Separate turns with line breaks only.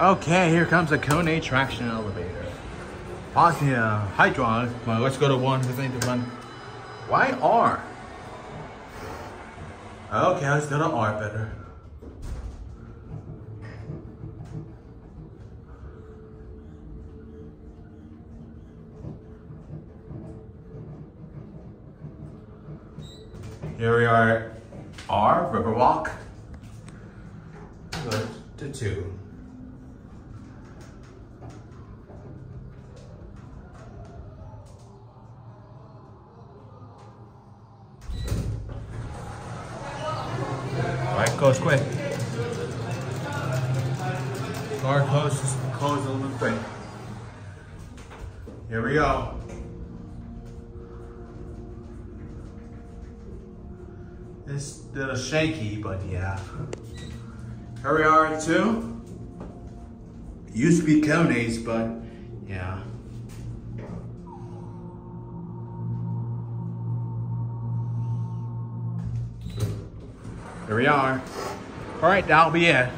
Okay, here comes a Kone traction elevator. Bosnia hydraulic. Well, let's go to one. This ain't the one. Why R? Okay, let's go to R better. Here we are, R, Riverwalk. Go to two. Goes quick. Car closes, close a little quick. Here we go. It's a little shaky, but yeah. Here we are at two. Used to be Kone's, but yeah. Here we are. All right, that'll be it.